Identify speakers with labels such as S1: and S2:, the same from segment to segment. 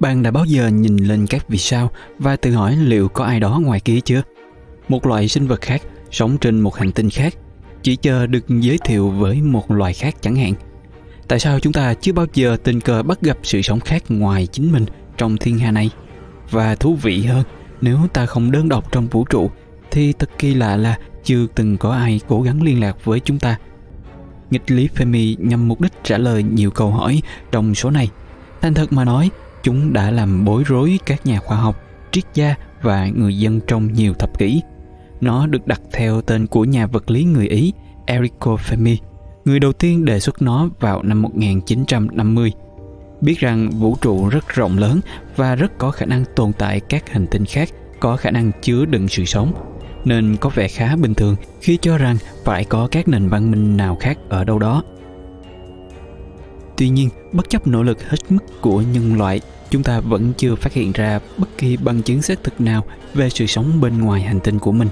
S1: Bạn đã bao giờ nhìn lên các vì sao và tự hỏi liệu có ai đó ngoài kia chưa? Một loại sinh vật khác sống trên một hành tinh khác chỉ chờ được giới thiệu với một loài khác chẳng hạn. Tại sao chúng ta chưa bao giờ tình cờ bắt gặp sự sống khác ngoài chính mình trong thiên hà này? Và thú vị hơn, nếu ta không đơn độc trong vũ trụ thì thật kỳ lạ là chưa từng có ai cố gắng liên lạc với chúng ta. Nghịch lý Fermi nhằm mục đích trả lời nhiều câu hỏi trong số này. Thành thật mà nói, chúng đã làm bối rối các nhà khoa học, triết gia và người dân trong nhiều thập kỷ. Nó được đặt theo tên của nhà vật lý người Ý Enrico Fermi, người đầu tiên đề xuất nó vào năm 1950. Biết rằng vũ trụ rất rộng lớn và rất có khả năng tồn tại các hành tinh khác có khả năng chứa đựng sự sống nên có vẻ khá bình thường khi cho rằng phải có các nền văn minh nào khác ở đâu đó. Tuy nhiên, bất chấp nỗ lực hết mức của nhân loại, chúng ta vẫn chưa phát hiện ra bất kỳ bằng chứng xác thực nào về sự sống bên ngoài hành tinh của mình.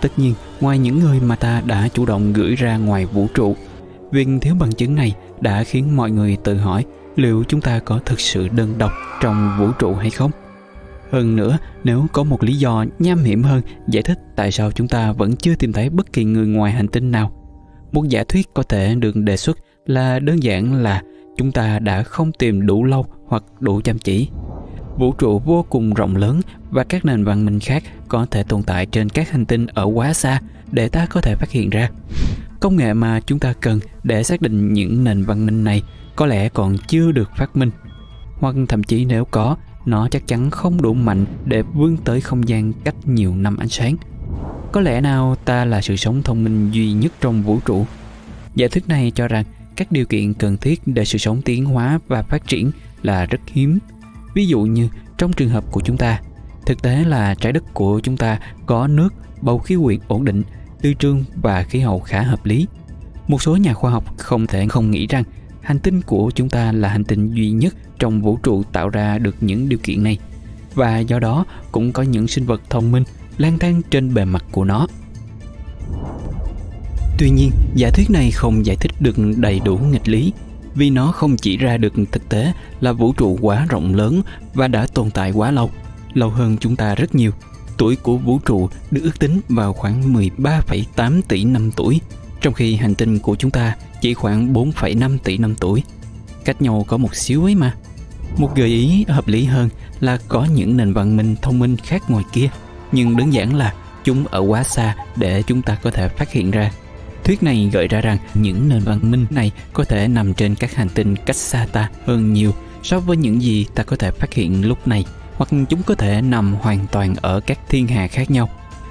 S1: Tất nhiên, ngoài những người mà ta đã chủ động gửi ra ngoài vũ trụ, việc thiếu bằng chứng này đã khiến mọi người tự hỏi liệu chúng ta có thực sự đơn độc trong vũ trụ hay không? Hơn nữa, nếu có một lý do nham hiểm hơn giải thích tại sao chúng ta vẫn chưa tìm thấy bất kỳ người ngoài hành tinh nào. Một giả thuyết có thể được đề xuất là đơn giản là chúng ta đã không tìm đủ lâu hoặc đủ chăm chỉ. Vũ trụ vô cùng rộng lớn và các nền văn minh khác có thể tồn tại trên các hành tinh ở quá xa để ta có thể phát hiện ra. Công nghệ mà chúng ta cần để xác định những nền văn minh này có lẽ còn chưa được phát minh hoặc thậm chí nếu có, nó chắc chắn không đủ mạnh để vươn tới không gian cách nhiều năm ánh sáng. Có lẽ nào ta là sự sống thông minh duy nhất trong vũ trụ? Giả thuyết này cho rằng các điều kiện cần thiết để sự sống tiến hóa và phát triển là rất hiếm. Ví dụ như trong trường hợp của chúng ta, thực tế là trái đất của chúng ta có nước, bầu khí quyển ổn định, tư trương và khí hậu khá hợp lý. Một số nhà khoa học không thể không nghĩ rằng hành tinh của chúng ta là hành tinh duy nhất trong vũ trụ tạo ra được những điều kiện này và do đó cũng có những sinh vật thông minh lang thang trên bề mặt của nó. Tuy nhiên, giả thuyết này không giải thích được đầy đủ nghịch lý vì nó không chỉ ra được thực tế là vũ trụ quá rộng lớn và đã tồn tại quá lâu, lâu hơn chúng ta rất nhiều. Tuổi của vũ trụ được ước tính vào khoảng 13,8 tỷ năm tuổi, trong khi hành tinh của chúng ta chỉ khoảng 4,5 tỷ năm tuổi. Cách nhau có một xíu ấy mà. Một gợi ý hợp lý hơn là có những nền văn minh thông minh khác ngoài kia, nhưng đơn giản là chúng ở quá xa để chúng ta có thể phát hiện ra. Thuyết này gợi ra rằng những nền văn minh này có thể nằm trên các hành tinh cách xa ta hơn nhiều so với những gì ta có thể phát hiện lúc này, hoặc chúng có thể nằm hoàn toàn ở các thiên hà khác nhau.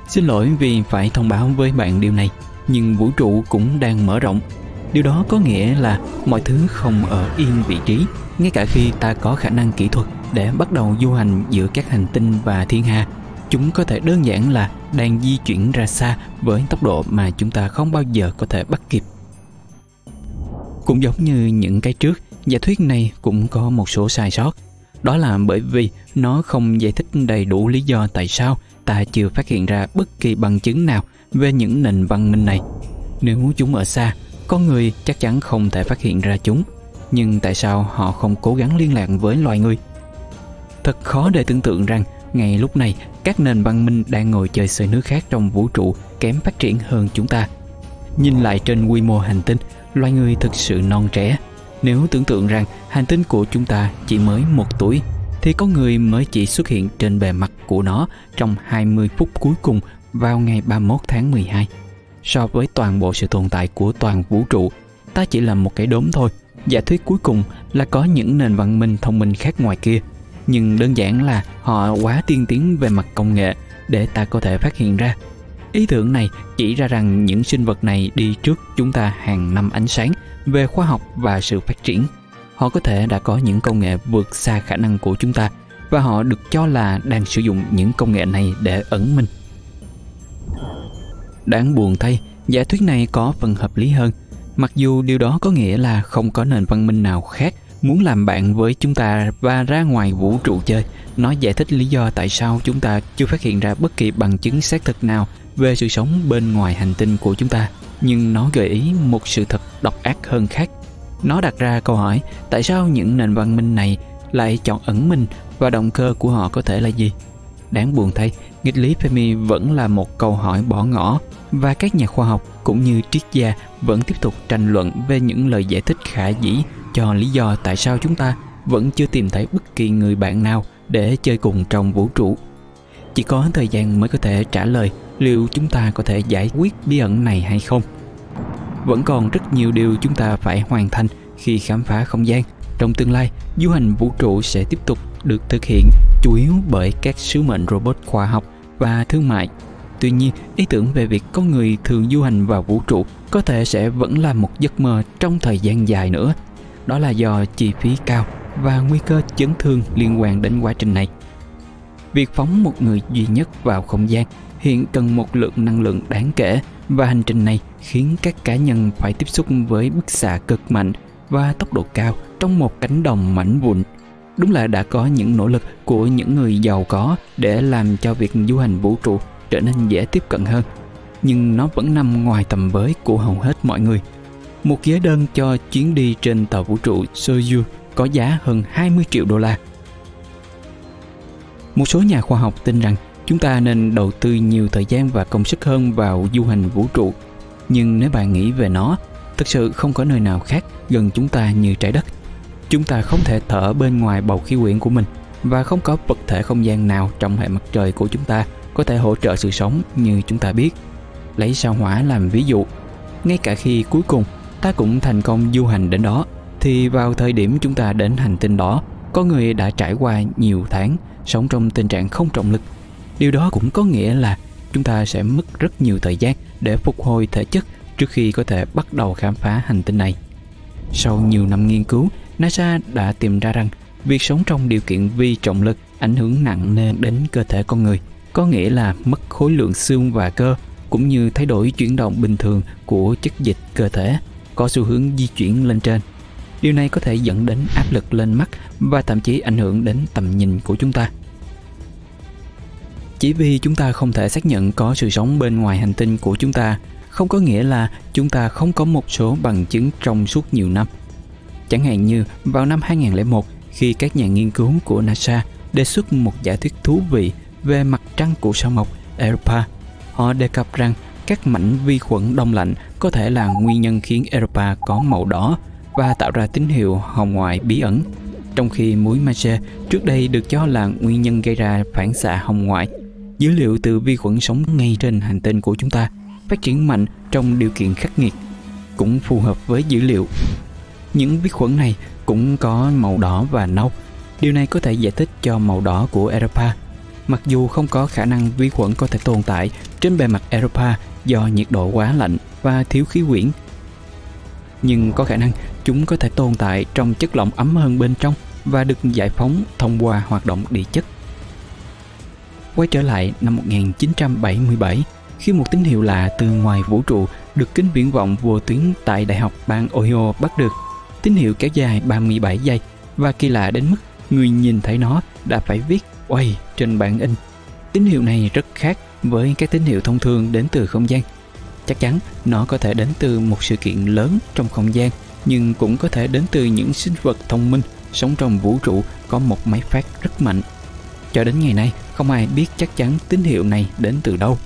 S1: Xin lỗi vì phải thông báo với bạn điều này, nhưng vũ trụ cũng đang mở rộng điều đó có nghĩa là mọi thứ không ở yên vị trí ngay cả khi ta có khả năng kỹ thuật để bắt đầu du hành giữa các hành tinh và thiên hà chúng có thể đơn giản là đang di chuyển ra xa với tốc độ mà chúng ta không bao giờ có thể bắt kịp. Cũng giống như những cái trước, giả thuyết này cũng có một số sai sót. Đó là bởi vì nó không giải thích đầy đủ lý do tại sao ta chưa phát hiện ra bất kỳ bằng chứng nào về những nền văn minh này. Nếu chúng ở xa, con người chắc chắn không thể phát hiện ra chúng. Nhưng tại sao họ không cố gắng liên lạc với loài người? Thật khó để tưởng tượng rằng ngay lúc này các nền văn minh đang ngồi chơi xơi nước khác trong vũ trụ kém phát triển hơn chúng ta. Nhìn lại trên quy mô hành tinh, loài người thực sự non trẻ. Nếu tưởng tượng rằng hành tinh của chúng ta chỉ mới một tuổi, thì có người mới chỉ xuất hiện trên bề mặt của nó trong 20 phút cuối cùng vào ngày 31 tháng 12 so với toàn bộ sự tồn tại của toàn vũ trụ, ta chỉ là một cái đốm thôi. Giả thuyết cuối cùng là có những nền văn minh thông minh khác ngoài kia nhưng đơn giản là họ quá tiên tiến về mặt công nghệ để ta có thể phát hiện ra. Ý tưởng này chỉ ra rằng những sinh vật này đi trước chúng ta hàng năm ánh sáng về khoa học và sự phát triển. Họ có thể đã có những công nghệ vượt xa khả năng của chúng ta và họ được cho là đang sử dụng những công nghệ này để ẩn mình. Đáng buồn thay, giả thuyết này có phần hợp lý hơn. Mặc dù điều đó có nghĩa là không có nền văn minh nào khác muốn làm bạn với chúng ta và ra ngoài vũ trụ chơi. Nó giải thích lý do tại sao chúng ta chưa phát hiện ra bất kỳ bằng chứng xác thực nào về sự sống bên ngoài hành tinh của chúng ta. Nhưng nó gợi ý một sự thật độc ác hơn khác. Nó đặt ra câu hỏi tại sao những nền văn minh này lại chọn ẩn mình và động cơ của họ có thể là gì? Đáng buồn thay, nghịch lý Fermi vẫn là một câu hỏi bỏ ngỏ và các nhà khoa học cũng như triết gia vẫn tiếp tục tranh luận về những lời giải thích khả dĩ cho lý do tại sao chúng ta vẫn chưa tìm thấy bất kỳ người bạn nào để chơi cùng trong vũ trụ. Chỉ có thời gian mới có thể trả lời liệu chúng ta có thể giải quyết bí ẩn này hay không. Vẫn còn rất nhiều điều chúng ta phải hoàn thành khi khám phá không gian. Trong tương lai, du hành vũ trụ sẽ tiếp tục được thực hiện chủ yếu bởi các sứ mệnh robot khoa học và thương mại. Tuy nhiên, ý tưởng về việc có người thường du hành vào vũ trụ có thể sẽ vẫn là một giấc mơ trong thời gian dài nữa. Đó là do chi phí cao và nguy cơ chấn thương liên quan đến quá trình này. Việc phóng một người duy nhất vào không gian hiện cần một lượng năng lượng đáng kể và hành trình này khiến các cá nhân phải tiếp xúc với bức xạ cực mạnh và tốc độ cao trong một cánh đồng mảnh vụn. Đúng là đã có những nỗ lực của những người giàu có để làm cho việc du hành vũ trụ trở nên dễ tiếp cận hơn. Nhưng nó vẫn nằm ngoài tầm với của hầu hết mọi người. Một giá đơn cho chuyến đi trên tàu vũ trụ Soyuz có giá hơn 20 triệu đô la. Một số nhà khoa học tin rằng chúng ta nên đầu tư nhiều thời gian và công sức hơn vào du hành vũ trụ. Nhưng nếu bạn nghĩ về nó, thực sự không có nơi nào khác gần chúng ta như trái đất. Chúng ta không thể thở bên ngoài bầu khí quyển của mình và không có vật thể không gian nào trong hệ mặt trời của chúng ta có thể hỗ trợ sự sống như chúng ta biết. Lấy sao hỏa làm ví dụ, ngay cả khi cuối cùng ta cũng thành công du hành đến đó. Thì vào thời điểm chúng ta đến hành tinh đó, có người đã trải qua nhiều tháng sống trong tình trạng không trọng lực. Điều đó cũng có nghĩa là chúng ta sẽ mất rất nhiều thời gian để phục hồi thể chất trước khi có thể bắt đầu khám phá hành tinh này. Sau nhiều năm nghiên cứu, nasa đã tìm ra rằng việc sống trong điều kiện vi trọng lực ảnh hưởng nặng nề đến cơ thể con người, có nghĩa là mất khối lượng xương và cơ, cũng như thay đổi chuyển động bình thường của chất dịch cơ thể có xu hướng di chuyển lên trên Điều này có thể dẫn đến áp lực lên mắt và thậm chí ảnh hưởng đến tầm nhìn của chúng ta. Chỉ vì chúng ta không thể xác nhận có sự sống bên ngoài hành tinh của chúng ta, không có nghĩa là chúng ta không có một số bằng chứng trong suốt nhiều năm. Chẳng hạn như vào năm 2001 khi các nhà nghiên cứu của NASA đề xuất một giả thuyết thú vị về mặt trăng của sao mộc Europa. Họ đề cập rằng các mảnh vi khuẩn đông lạnh có thể là nguyên nhân khiến Europa có màu đỏ và tạo ra tín hiệu hồng ngoại bí ẩn. Trong khi muối magie trước đây được cho là nguyên nhân gây ra phản xạ hồng ngoại, dữ liệu từ vi khuẩn sống ngay trên hành tinh của chúng ta phát triển mạnh trong điều kiện khắc nghiệt, cũng phù hợp với dữ liệu. Những vi khuẩn này cũng có màu đỏ và nâu. Điều này có thể giải thích cho màu đỏ của Europa. Mặc dù không có khả năng vi khuẩn có thể tồn tại trên bề mặt Europa do nhiệt độ quá lạnh và thiếu khí quyển nhưng có khả năng chúng có thể tồn tại trong chất lỏng ấm hơn bên trong và được giải phóng thông qua hoạt động địa chất. Quay trở lại năm 1977, khi một tín hiệu lạ từ ngoài vũ trụ được kính viễn vọng vô tuyến tại Đại học bang Ohio bắt được. Tín hiệu kéo dài 37 giây và kỳ lạ đến mức người nhìn thấy nó đã phải viết quay trên bản in. Tín hiệu này rất khác với các tín hiệu thông thường đến từ không gian Chắc chắn nó có thể đến từ một sự kiện lớn trong không gian, nhưng cũng có thể đến từ những sinh vật thông minh sống trong vũ trụ có một máy phát rất mạnh. Cho đến ngày nay, không ai biết chắc chắn tín hiệu này đến từ đâu.